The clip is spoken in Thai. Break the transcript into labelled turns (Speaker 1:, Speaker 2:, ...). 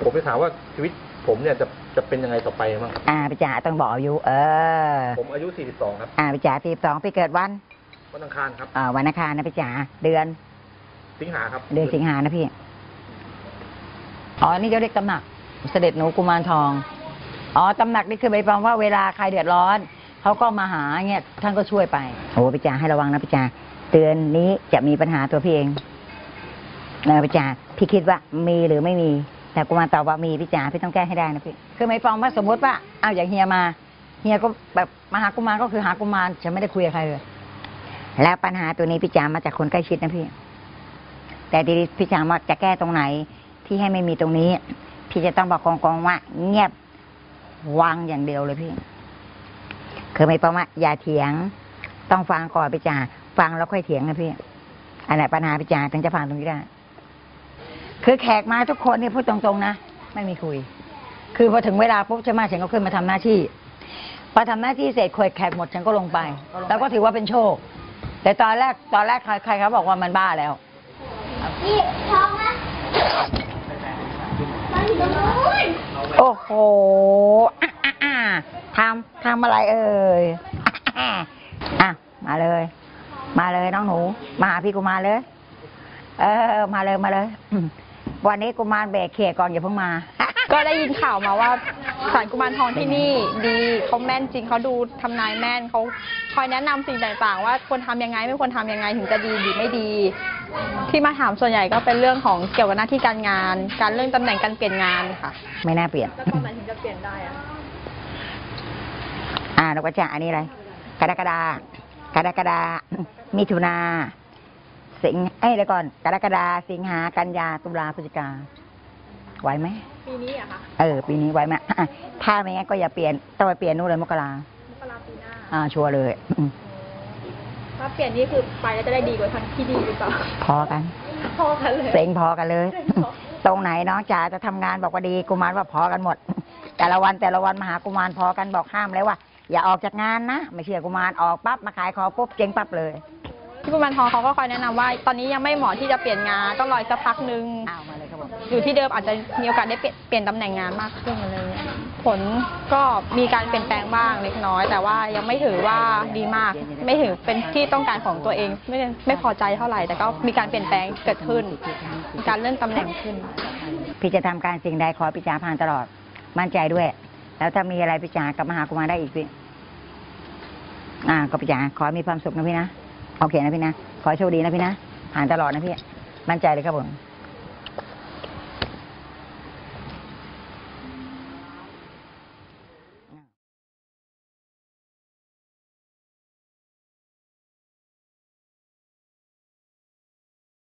Speaker 1: ผมจะถามว่าชีวิตผมเนี่ยจะจะเป็นยังไงต่อไปบ้างครับ
Speaker 2: อ่าพี่จ๋าต้องบอกอายุเออ
Speaker 1: ผมอายุ 42 ครับ
Speaker 2: อ่าพี่จ๋าปีสองพี่เกิดวัน
Speaker 1: วันอังคารครับ
Speaker 2: อ่าวันอังคารนะพี่จ๋าเดือน
Speaker 1: สิงหาครับ
Speaker 2: เดือนสิงหานะพี่ อ๋อ นี่เขาเรียกตำหนัก เสด็จหนูกุมารทอง อ๋อ ตำหนักนี่คือหมายความว่าเวลาใครเดือดร้อน เขาก็มาหาเงี้ย ท่านก็ช่วยไป โอ้พี่จ๋าให้ระวังนะพี่จ๋าเดือนนี้จะมีปัญหาตัวพี่เองนะพี่จ๋าพี่คิดว่ามีหรือไม่มี แต่กุมารตอบว่ามีพี่จ๋าพี่ต้องแก้ให้ได้นะพี่คือหมายความว่าสมมติว่าอ้าวอย่างเฮียมา เฮียก็แบบมาหากุมารก็คือหากุมารฉันไม่ได้คุยกับใครเลยแล้วปัญหาตัวนี้พี่จ๋ามาจากคนใกล้ชิดนะพี่ แต่ทีนี้พี่จ๋าว่าจะแก้ตรงไหนที่ให้ไม่มีตรงนี้ พี่จะต้องบอกกองกองว่า เงียบวางอย่างเดียวเลยพี่ คือไม่ประมาอย่าเถียง ต้องฟังก่อนพี่จ๋าฟังแล้วค่อยเถียงนะพี่อันไหนปัญหาพี่จ๋าถึงจะผ่านตรงนี้ได้ คือแขกมาทุกคนเนี่ยพูดตรงๆนะ ไม่มีคุย คือพอถึงเวลาปุ๊บฉันมาฉันก็ขึ้นมาทำหน้าที่พอทำหน้าที่เสร็จคุยแขกหมดฉันก็ลงไป แล้วก็ถือว่าเป็นโชค แต่ตอนแรกตอนแรกใครใครเขาบอกว่ามันบ้าแล้ว
Speaker 3: นี่ท้องนะมันอยู่ตรงนู้น
Speaker 2: โอ้โหอะอะอะทำทำอะไรเอ่ยอะอะมาเลย มาเลยน้องหนู มาหาพี่กุมารเลย เออ มาเลยมาเลยอืม วันนี้กุมารเบรกเขียก่อนอย่าเพิ่งมา
Speaker 4: ก็ได้ยินข่าวมาว่าสารกุมารทองที่นี่ดีเขาแม่นจริงเขาดูทำนายแม่นเขาคอยแนะนำสิ่งต่างๆ ว่าควรทำยังไงไม่ควรทำยังไงถึงจะดีหรือไม่ดี ที่มาถามส่วนใหญ่ก็เป็นเรื่องของเกี่ยวกับหน้าที่การงาน การเรื่องตำแหน่งการเปลี่ยนงานค่ะ
Speaker 2: ไม่น่าเปลี่ยน
Speaker 4: แล้วตอนไหนถึงจะเปลี่ยนได้อะ
Speaker 2: อ่าแล้วก็จะอันนี้อะไรกรกฎากรกฎามิถุนา สิงห์เอ้ยเดี๋ยวก่อน กรกฎาสิงหากันยาตุลาพฤศจิกาไหวไหม
Speaker 4: ปีนี้อะค่ะ
Speaker 2: เออ ปีนี้ไหวไหมถ้าไม่งั้นก็อย่าเปลี่ยนต้องไปเปลี่ยนนู่นเลยมกราม
Speaker 4: กราปีหน้า
Speaker 2: อ่า ชัวร์เลยอืม
Speaker 4: ถ้าเปลี่ยนนี่คือไปแล้วจะได้ดีกว่าทันที่ดีหรือเปล่า
Speaker 2: พอกัน
Speaker 4: พอกันเลย
Speaker 2: เซ็งพอกันเลย ตรงไหนน้องจ๋าจะทำงานบอกว่าดีกุมารว่าพอกันหมด แต่ละวันแต่ละวันมาหากุมารพอกันบอกห้ามเลยว่า อย่าออกจากงานนะ ไม่เชื่อกุมารออกปั๊บมาขายของปุ๊บเจ๊งปั๊บเลย
Speaker 4: ที่กุมารทองเขาก็คอยแนะนำว่า ตอนนี้ยังไม่เหมาะที่จะเปลี่ยนงานต้องรออีกสักพักนึง
Speaker 2: อ้าวมาเลยครับผม
Speaker 4: อยู่ที่เดิมอาจจะมีโอกาสได้เปลี่ยนเปลี่ยนตำแหน่งงานมากขึ้นอะไรเงี้ยผลก็มีการเปลี่ยนแปลงบ้างเล็กน้อย แต่ว่ายังไม่ถือว่าดีมาก ไม่ถือเป็นที่ต้องการของตัวเอง ไม่ไม่พอใจเท่าไหร่ แต่ก็มีการเปลี่ยนแปลงเกิดขึ้น มีการเลื่อนตำแหน่งขึ้น
Speaker 2: พี่จะทำการสิ่งใดขอพิจารผ่านตลอด มั่นใจด้วย แล้วถ้ามีอะไรพิจารกลับมาหากุมารได้อีกพี่อ่าก็พิจารขอให้มีความสุขนะพี่นะ โอเคนะพี่นะ ขอให้โชคดีนะพี่นะผ่านตลอดนะพี่ มั่นใจเลยครับผม